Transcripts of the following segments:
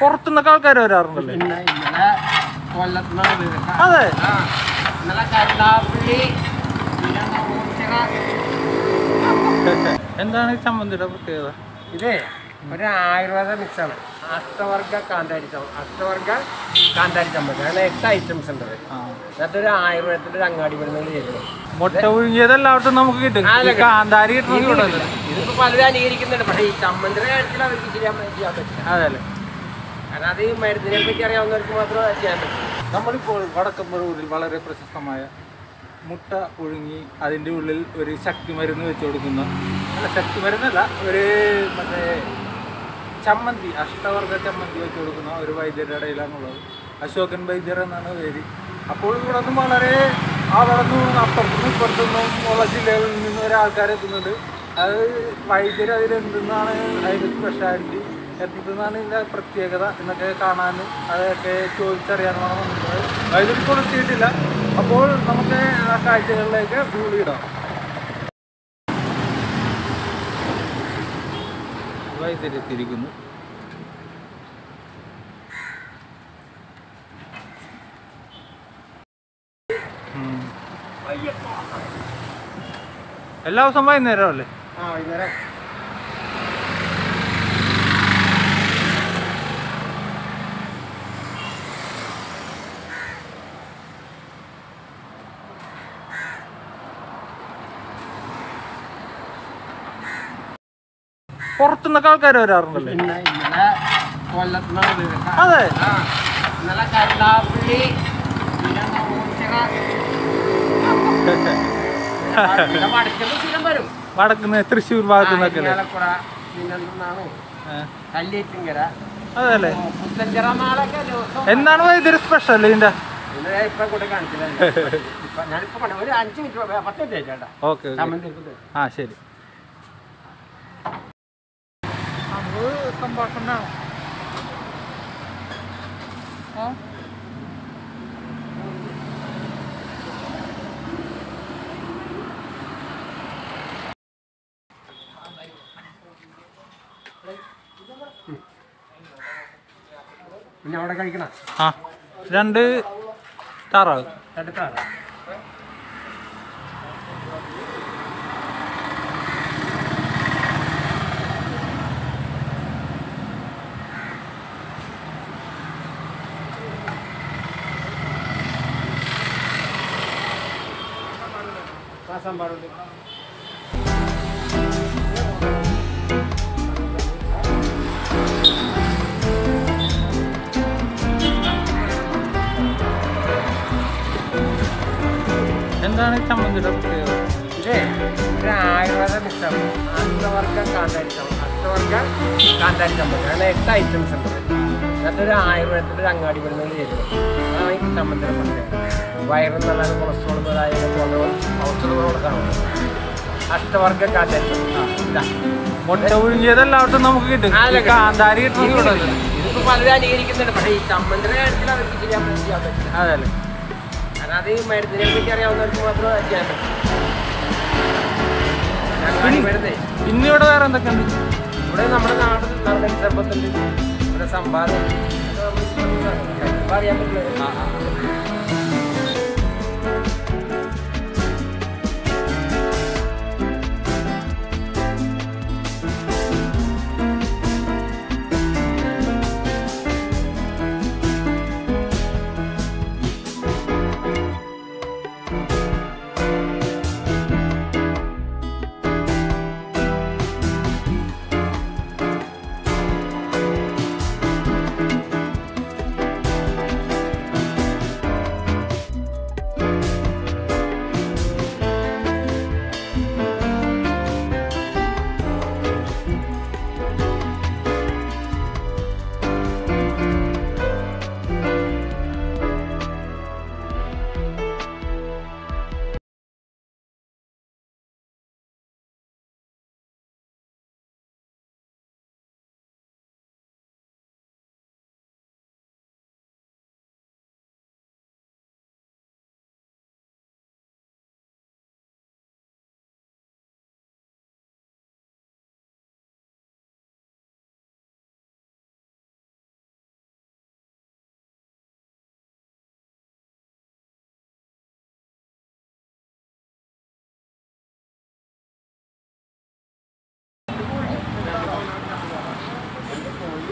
പുറത്തുനിന്നൊക്കെ ആൾക്കാർ വരാറുണ്ടല്ലേ? അതെ. എന്താണ് ഈ ചമ്മന്തിയുടെ പ്രത്യേകത? ഇതേ ഒരു ആയുർവേദ മിക്സാണ് അഷ്ടവർഗ കാന്താരി ചമ്മ അഷ്ടവർഗ കാന്താരി ചമ്മന്തി. അങ്ങനെ എട്ട് ഐറ്റംസ് ഉണ്ട്. എന്നിട്ട് ഒരു ആയുർവേദത്തിന്റെ ഒരു അങ്ങാടി മരുന്നുകൾ ചെയ്യുന്നത് മുട്ട പുഴുങ്ങിയത് എല്ലായിടത്തും നമുക്ക് കിട്ടും. കാന്താരി കിട്ടുന്നത്? ഇതിപ്പോ പലരും അനുകരിക്കുന്നുണ്ട് പക്ഷേ ഈ ചമ്മന്തിയുടെ കാര്യത്തിൽ അവർക്ക് ചെയ്യാൻ പറ്റില്ല. അതെ അല്ലേ? കാരണം അത് ഈ മരുന്നിനെ നമ്മളിപ്പോൾ വടക്കമ്പറൂരിൽ വളരെ പ്രശസ്തമായ മുട്ട പുഴുങ്ങി അതിന്റെ ഉള്ളിൽ ഒരു ശക്തി മരുന്ന് വെച്ച് കൊടുക്കുന്ന. അല്ല ശക്തി മരുന്നല്ല ഒരു മറ്റേ ചമ്മന്തി അഷ്ടവർഗ ചമ്മന്തി വെച്ച് കൊടുക്കുന്ന ഒരു വൈദ്യരുടെ ഇടയിലാണുള്ളത്. അശോകൻ വൈദ്യർ എന്നാണ് പേര്. അപ്പോൾ ഇവിടെ നിന്ന് വളരെ അവിടെ നിന്ന് അപ്പുറത്തുനിന്നും ഇപ്പുറത്തുനിന്നും ഉള്ള ജില്ലകളിൽ നിന്ന് ഒരാൾക്കാരെത്തുന്നുണ്ട്. അത് വൈദ്യർ അതിലെന്തെന്നാണ് അതിന്റെ സ്പെഷ്യാലിറ്റി എന്തെന്നാണ് ഇതിന്റെ പ്രത്യേകത. എന്നൊക്കെ കാണാനും അതൊക്കെ ചോദിച്ചറിയാനുമാണ് വന്നിട്ടുള്ളത്. വൈദ്യുതി കൊടുത്തിട്ടില്ല അപ്പോൾ നമുക്ക് ആ കാഴ്ചകളിലേക്ക് വൈദ്യുരെത്തിയിരിക്കുന്നു ഉം. എല്ലാ ദിവസവും വൈകുന്നേരം അല്ലേ ആ വൈകുന്നേരം. പുറത്തുനിന്നൊക്കെ ആൾക്കാർ വരാറുണ്ടല്ലേ. അതെ. ഇന്നലെ വടക്കന്ന് തൃശ്ശൂർ ഭാഗത്തു നിന്നൊക്കെ പിന്നെ എന്താണ് ഏ. സ്പെഷ്യൽ ഇതിന്റെ? ഓക്കെ ആ നാളൊക്കെ ചമ്മന്തി back from now. Huh? പിന്നെ അവിടെ കഴിക്കണം ആ രണ്ട് താറാവ് രണ്ട് താറാവ് സാമ്പാറുണ്ട്. എന്താണ് ഈ ചമ്മന്തിയുടെ പ്രത്യേകത? ഇത് ഒരു ആയുർവേദ മിക്സാണ് അഷ്ടവർഗ കാന്താരി ചമ്മന്തി. അഷ്ടവർഗ കാന്താരി ചമ്മന്തി. അങ്ങനെ എട്ട് ഐറ്റംസ് ഉണ്ട് അതൊരു ആയുർവേദത്തിന്റെ ഒരു അങ്ങാടി മരുന്നുകൾ ചെയ്തു അതാണ് ഈ ചമ്മന്തിയുടെ പ്രത്യേകത. വയറിൽ കൊളസ്ട്രോൾ മുതലായ അഷ്ടവർഗ മുട്ട നമുക്ക് കിട്ടും. കാന്താരി കിട്ടുന്നുണ്ട് ഇതിപ്പോ പലരും അനുകരിക്കുന്നുണ്ട്. പക്ഷേ ഈ ചമ്മന്തിയുടെ കാര്യത്തിൽ അവർക്ക് ചെയ്യാൻ ചെയ്യാൻ പറ്റില്ല. അതെ അല്ലേ? കാരണം അത് ഈ മരുന്നിനെ പറ്റി അറിയാവുന്നവർക്ക് മാത്രമേ ചെയ്യാൻ പറ്റൂ. അങ്ങാടി മരുന്നേ പിന്നെ ഇവിടെ വേറെ എന്തൊക്കെയുണ്ട്? ഇവിടെ നമ്മുടെ നാട് നാടൻ സർബത്തുണ്ട് ഇവിടെ സംഭാരം അറിയാൻ പറ്റില്ല.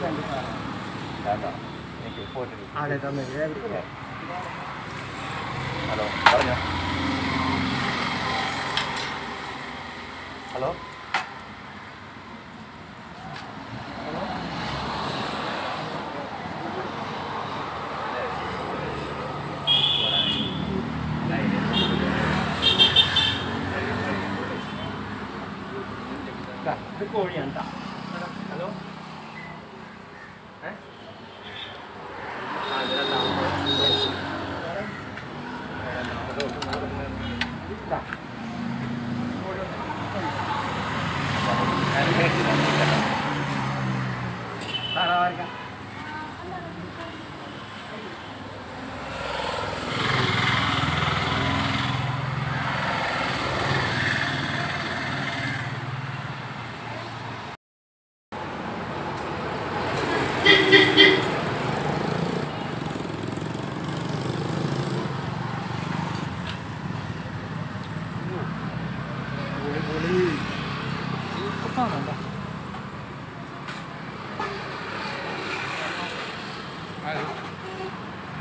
വേണ്ട എനിക്ക് പോയിട്ട് അതെ തന്നെ ഹലോ പറഞ്ഞോ ഹലോ ഇത് കോഴിയാണ് ട്ടാ. ഹലോ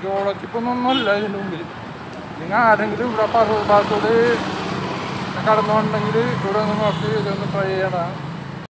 ജോളത്തിപ്പൊന്നൊന്നുമല്ല ഇതിന്റെ മുമ്പിൽ. നിങ്ങൾ ആരെങ്കിലും ഇവിടെ പാസ്പോർട്ട് കടന്നുണ്ടെങ്കിൽ ഇവിടെ ഒന്ന് നോക്കി ഇതൊന്ന് ട്രൈ ചെയ്യണം